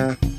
Uh-huh.